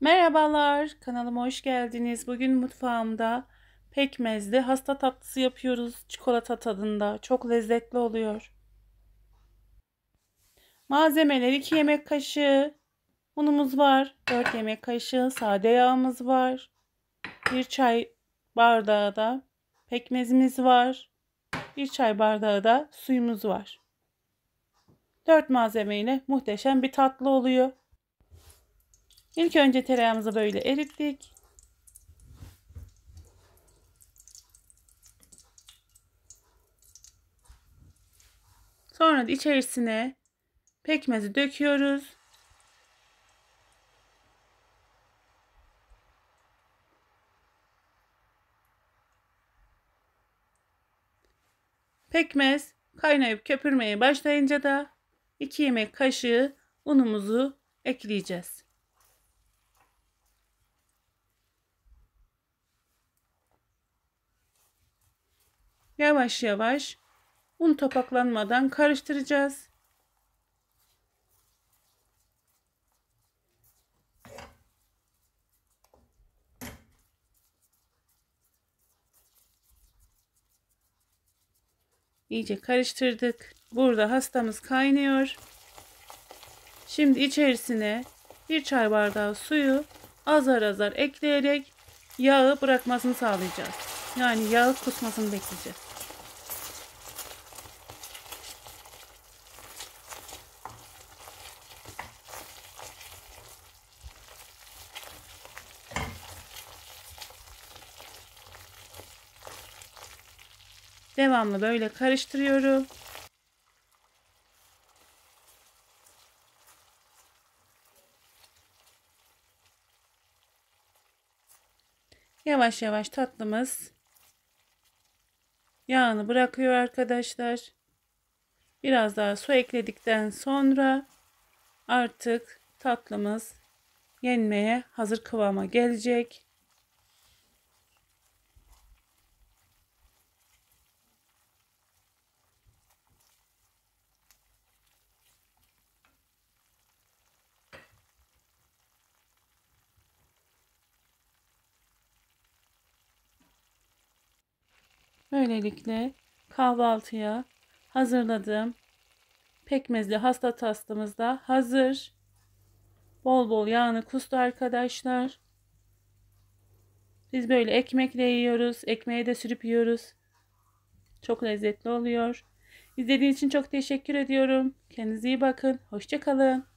Merhabalar, kanalıma hoş geldiniz. Bugün mutfağımda pekmezli hasta tatlısı yapıyoruz. Çikolata tadında. Çok lezzetli oluyor. Malzemeler 2 yemek kaşığı unumuz var. 4 yemek kaşığı sade yağımız var. 1 çay bardağı da pekmezimiz var. 1 çay bardağı da suyumuz var. 4 malzemeyle muhteşem bir tatlı oluyor. İlk önce tereyağımızı böyle erittik. Sonra da içerisine pekmezi döküyoruz. Pekmez kaynayıp köpürmeye başlayınca da 2 yemek kaşığı unumuzu ekleyeceğiz. Yavaş yavaş un topaklanmadan karıştıracağız. İyice karıştırdık. Burada hastamız kaynıyor. Şimdi içerisine bir çay bardağı suyu azar azar ekleyerek yağı bırakmasını sağlayacağız. Yani yağı kusmasını bekleyeceğiz. Devamlı böyle karıştırıyorum. Yavaş yavaş tatlımız yağını bırakıyor arkadaşlar. Biraz daha su ekledikten sonra artık tatlımız yenmeye hazır kıvama gelecek. Böylelikle kahvaltıya hazırladığım pekmezli hasta tastımız da hazır. Bol bol yağını kustu arkadaşlar. Biz böyle ekmekle yiyoruz. Ekmeğe de sürüp yiyoruz. Çok lezzetli oluyor. İzlediğiniz için çok teşekkür ediyorum. Kendinize iyi bakın. Hoşçakalın.